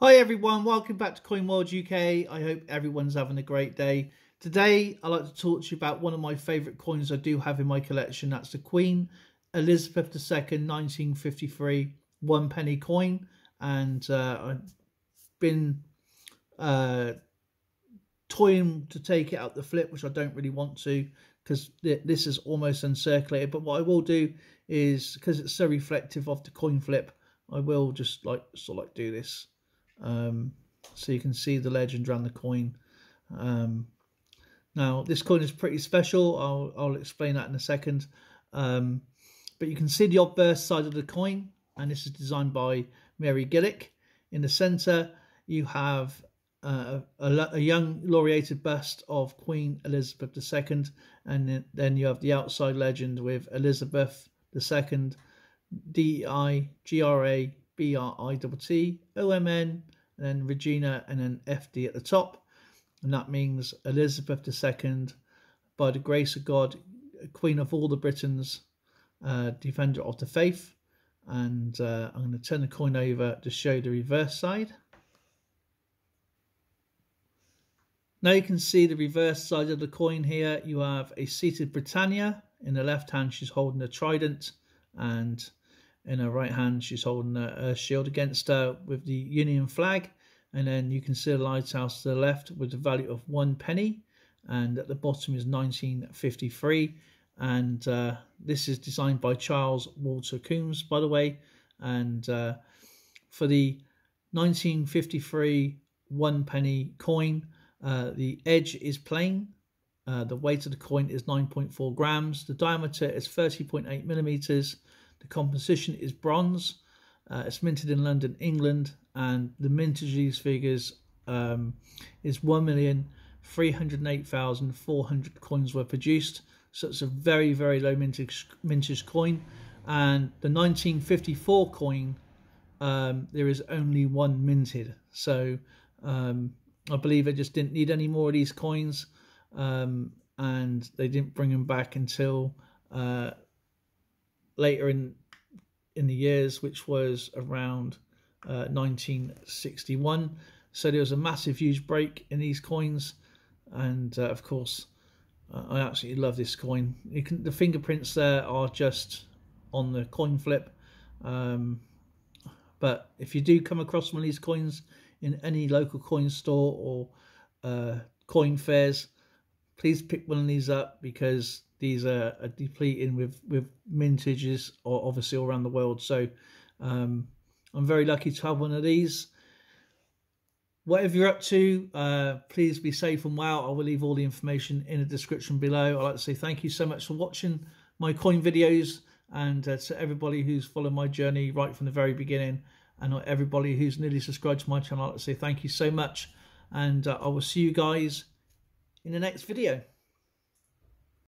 Hi everyone, welcome back to Coin World UK. I hope everyone's having a great day. Today I'd like to talk to you about one of my favourite coins I do have in my collection. That's the Queen Elizabeth II 1953 one penny coin. And uh, I've been uh, toying to take it out the flip, which I don't really want to because this is almost uncirculated. But what I will do is, because it's so reflective of the coin flip, I will just like sort of like do this um, so you can see the legend around the coin. Um, now, this coin is pretty special. I'll, I'll explain that in a second. Um, but you can see the obverse side of the coin, and this is designed by Mary Gillick. In the centre, you have uh, a, a, young laureated bust of Queen Elizabeth II, and then you have the outside legend with Elizabeth II, D I And then Regina, and then F D at the top. And that means Elizabeth II, by the grace of God, Queen of all the Britons, uh, defender of the faith. And uh, I'm going to turn the coin over to show the reverse side. Now you can see the reverse side of the coin here. You have a seated Britannia. In the left hand, she's holding a trident. And in her right hand she's holding a, a, shield against her with the Union flag. And then you can see the lighthouse to the left with the value of one penny. And at the bottom is 1953 and uh, this is designed by Charles Walter Coombes by the way. And uh, for the 1953 one penny coin uh, the edge is plain. Uh, the weight of the coin is 9.4 grams. The diameter is 30.8 millimeters the composition is bronze. Uh, it's minted in London, England, and the mintage of these figures um, is 1,308,400 coins were produced. So it's a very, very low mintage, mintage coin. And the 1954 coin, um, there is only one minted. So um, I believe they just didn't need any more of these coins. Um, and they didn't bring them back until uh, later in in the years, which was around uh, 1961. So there was a massive, huge break in these coins, and uh, of course, uh, I absolutely love this coin. You can the fingerprints there are just on the coin flip. Um, but if you do come across one of these coins in any local coin store or uh, coin fairs, please pick one of these up because these are, are depleting with with mintages or obviously all around the world. So um, i'm very lucky to have one of these. Whatever you're up to uh, please be safe and well. I will leave all the information in the description below. I'd like to say thank you so much for watching my coin videos and uh, to everybody who's followed my journey right from the very beginning. And everybody who's newly subscribed to my channel i'd like to say thank you so much. And uh, i will see you guys in the next video